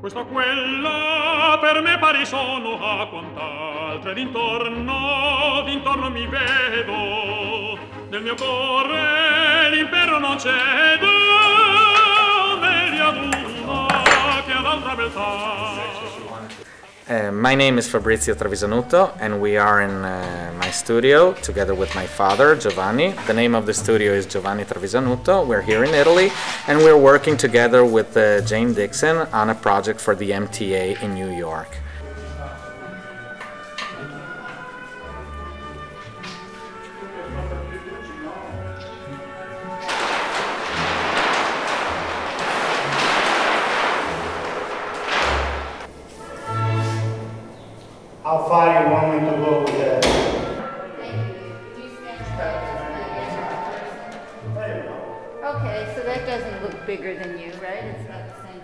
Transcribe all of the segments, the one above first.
Questo quella per me pari sono a quant'altre d'intorno, d'intorno mi vedo. Nel mio cuore l'impero non cedo, meglio ad una che ad altra beltà. Uh, my name is Fabrizio Travisanutto, and we are in uh, my studio together with my father, Giovanni. The name of the studio is Giovanni Travisanutto. We're here in Italy, and we're working together with uh, Jane Dickson on a project for the MTA in New York. How far you want me to go with that? Okay, so that doesn't look bigger than you, right? It's about the same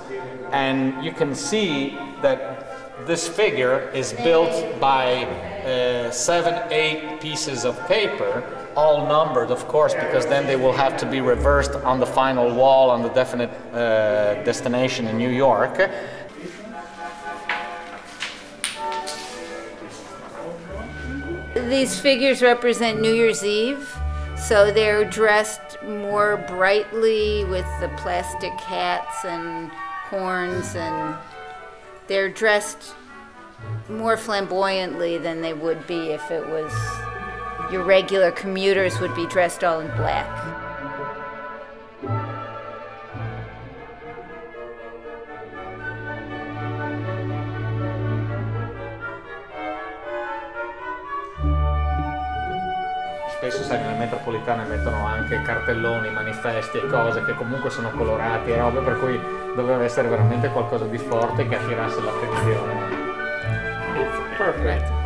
size And you can see that this figure is built by uh, seven, eight pieces of paper, all numbered, of course, because then they will have to be reversed on the final wall on the definite uh, destination in New York. These figures represent New Year's Eve, so they're dressed more brightly with the plastic hats and horns, and they're dressed more flamboyantly than they would be if it was your regular commuters would be dressed all in black. Spesso sai nelle metropolitane mettono anche cartelloni, manifesti e cose che comunque sono colorati e robe per cui doveva essere veramente qualcosa di forte che attirasse l'attenzione. It's perfect.